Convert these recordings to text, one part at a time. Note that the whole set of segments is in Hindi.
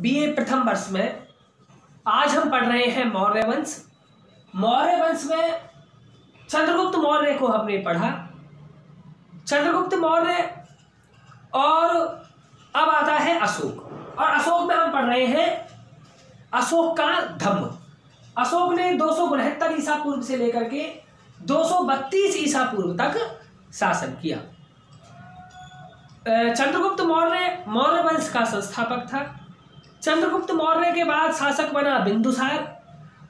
बीए प्रथम वर्ष में। आज हम पढ़ रहे हैं मौर्य वंश। मौर्य वंश में चंद्रगुप्त मौर्य को हमने पढ़ा। चंद्रगुप्त मौर्य और अब आता है अशोक। और अशोक में हम पढ़ रहे हैं अशोक का धम्म। अशोक ने दो सौ उनहत्तर ईसा पूर्व से लेकर के 232 ईसा पूर्व तक शासन किया। चंद्रगुप्त मौर्य मौर्य वंश का संस्थापक था। चंद्रगुप्त मौर्य के बाद शासक बना बिंदुसार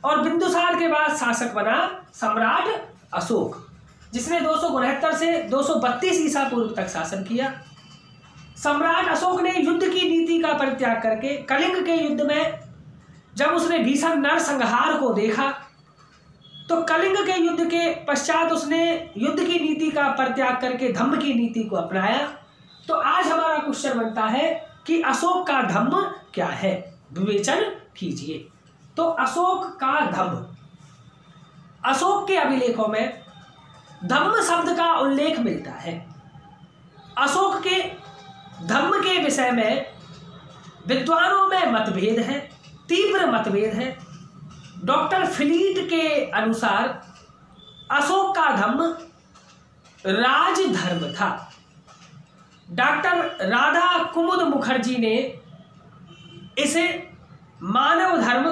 और बिंदुसार के बाद शासक बना सम्राट अशोक, जिसने दो से 232 ईसा पूर्व तक शासन किया। सम्राट अशोक ने युद्ध की नीति का परित्याग करके कलिंग के युद्ध में जब उसने भीषण नरसंहार को देखा तो कलिंग के युद्ध के पश्चात उसने युद्ध की नीति का परित्याग करके धम्म की नीति को अपनाया। तो आज हमारा क्वेश्चन बनता है कि अशोक का धम्म क्या है? विवेचन कीजिए। तो अशोक का धम्म। अशोक के अभिलेखों में धम्म शब्द का उल्लेख मिलता है। अशोक के धम्म के विषय में विद्वानों में मतभेद है, तीव्र मतभेद है। डॉक्टर फिलीट के अनुसार अशोक का धम्म राजधर्म था। डॉक्टर राधा कुमुद मुखर्जी ने इसे मानव धर्म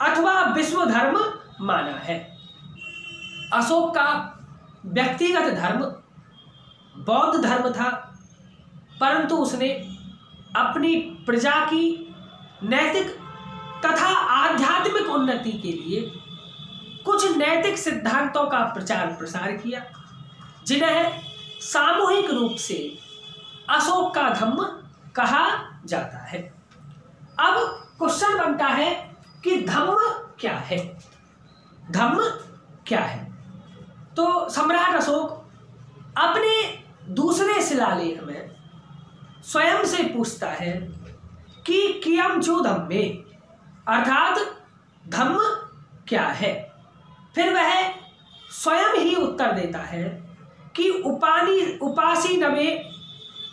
अथवा विश्व धर्म माना है। अशोक का व्यक्तिगत धर्म बौद्ध धर्म था, परंतु उसने अपनी प्रजा की नैतिक तथा आध्यात्मिक उन्नति के लिए कुछ नैतिक सिद्धांतों का प्रचार प्रसार किया, जिन्हें सामूहिक रूप से अशोक का धम्म कहा जाता है। अब क्वेश्चन बनता है कि धम्म क्या है? धम्म क्या है? तो सम्राट अशोक अपने दूसरे शिलालेख में स्वयं से पूछता है कि कियम जो धम्मे, अर्थात धम्म क्या है? फिर वह स्वयं ही उत्तर देता है कि उपानी, उपासी नवे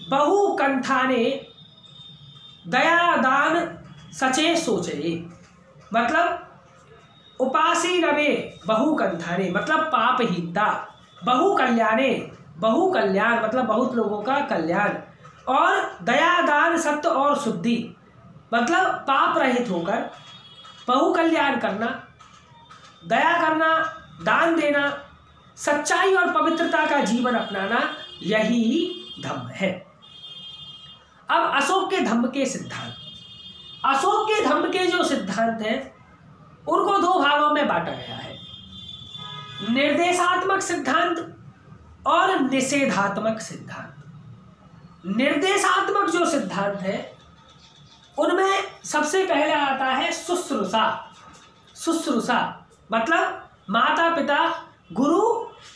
बहु कंठाने दयादान सचे सोचे। मतलब उपासी नवे बहु कंठाने मतलब पापहीनता बहु कल्याणे बहु कल्याण मतलब बहुत लोगों का कल्याण। और दयादान सत्य और शुद्धि मतलब पाप रहित होकर बहु कल्याण करना, दया करना, दान देना, सच्चाई और पवित्रता का जीवन अपनाना, यही धम्म है। अब अशोक के धम्म के सिद्धांत। अशोक के धम्म के जो सिद्धांत हैं, उनको दो भागों में बांटा गया है। निर्देशात्मक सिद्धांत और निषेधात्मक सिद्धांत। निर्देशात्मक जो सिद्धांत है, उनमें सबसे पहले आता है शुश्रूषा। शुश्रूषा मतलब माता पिता गुरु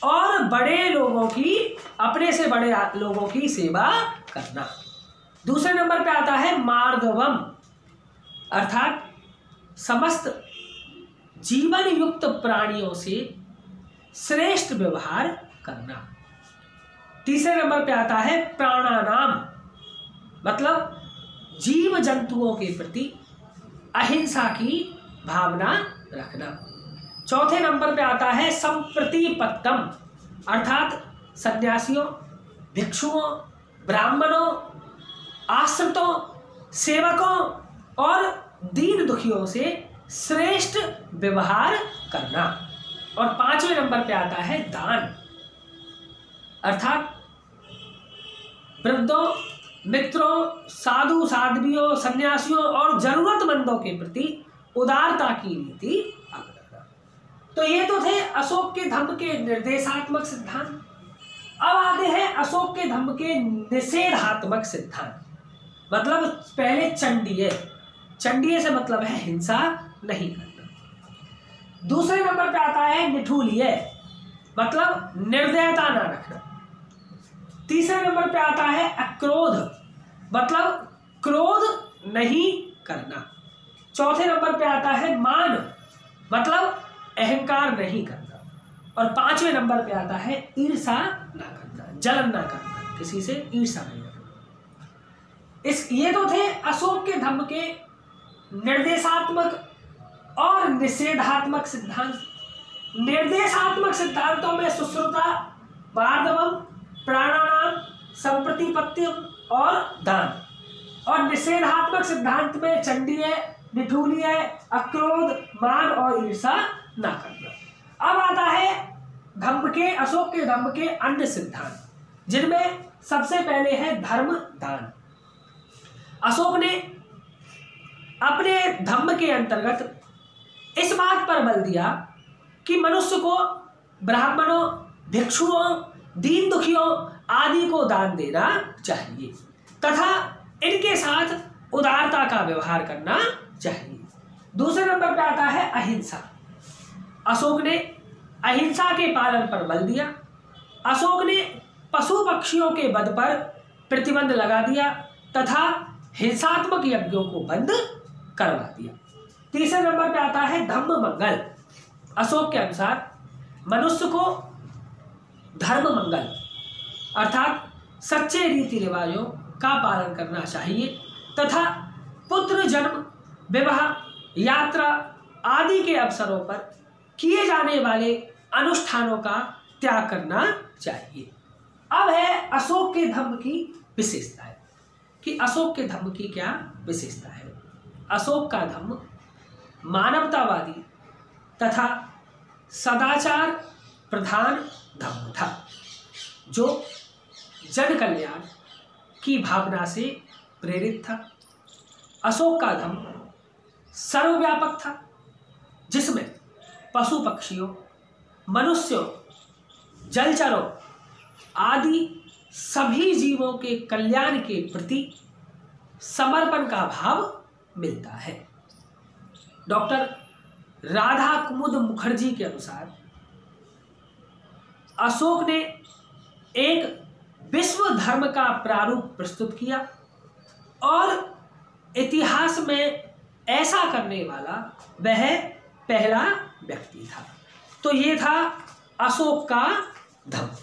और बड़े लोगों की, अपने से बड़े लोगों की सेवा करना। दूसरे नंबर पे आता है मार्गवम। अर्थात समस्त जीवन युक्त प्राणियों से श्रेष्ठ व्यवहार करना। तीसरे नंबर पे आता है प्राणानाम। मतलब जीव जंतुओं के प्रति अहिंसा की भावना रखना। चौथे नंबर पे आता है संप्रतिपत्तम। अर्थात सन्यासियों, भिक्षुओं, ब्राह्मणों आश्रितों, सेवकों और दीन दुखियों से श्रेष्ठ व्यवहार करना। और पाँचवें नंबर पे आता है दान। अर्थात वृद्धों, मित्रों, साधु, साध्वियों, सन्यासियों और जरूरतमंदों के प्रति उदारता की नीति तो ये तो थे अशोक के धम्म के निर्देशात्मक सिद्धांत। अब आते हैं अशोक के धम्म के निषेधात्मक सिद्धांत। मतलब पहले चंडीय चंडीय से मतलब है हिंसा, नहीं करना। दूसरे नंबर पे आता है निठूलिय मतलब निर्दयता ना रखना। तीसरे नंबर पे आता है अक्रोध मतलब क्रोध नहीं करना। चौथे नंबर पे आता है मान मतलब अहंकार नहीं करना। और पाँचवें नंबर पे आता है ईर्षा ना करना, जलन ना करना, किसी से ईर्षा नहीं। इस ये तो थे अशोक के धम्म के निर्देशात्मक और निषेधात्मक सिद्धांत। निर्देशात्मक सिद्धांतों में सुश्रुता मार्दवम प्राणायाम संप्रतिपत्तिम और दान। और निषेधात्मक सिद्धांत में चंडीय निठूलीय अक्रोध, मान और ईर्षा ना करना। अब आता है धम्म के, अशोक के धम्म के अन्य सिद्धांत, जिनमें सबसे पहले है धर्म दान। अशोक ने अपने धम्म के अंतर्गत इस बात पर बल दिया कि मनुष्य को ब्राह्मणों, भिक्षुओं दीन दुखियों आदि को दान देना चाहिए तथा इनके साथ उदारता का व्यवहार करना चाहिए। दूसरे नंबर पर आता है अहिंसा। अशोक ने अहिंसा के पालन पर बल दिया। अशोक ने पशु पक्षियों के वध पर प्रतिबंध लगा दिया तथा हिंसात्मक यज्ञों को बंद करवा दिया। तीसरे नंबर पर आता है धम्म मंगल अशोक के अनुसार मनुष्य को धर्म मंगल अर्थात सच्चे रीति रिवाजों का पालन करना चाहिए, तथा पुत्र जन्म, विवाह, यात्रा आदि के अवसरों पर किए जाने वाले अनुष्ठानों का त्याग करना चाहिए। अब है अशोक के धर्म की विशेषता। कि अशोक के धर्म की क्या विशेषता है? अशोक का धर्म मानवतावादी तथा सदाचार प्रधान धर्म था, जो जन कल्याण की भावना से प्रेरित था। अशोक का धर्म सर्वव्यापक था, जिसमें पशु पक्षियों, मनुष्यों, जलचरों आदि सभी जीवों के कल्याण के प्रति समर्पण का भाव मिलता है। डॉक्टर राधा कुमुद मुखर्जी के अनुसार अशोक ने एक विश्व धर्म का प्रारूप प्रस्तुत किया और इतिहास में ऐसा करने वाला वह पहला व्यक्ति था। तो ये था अशोक का धर्म।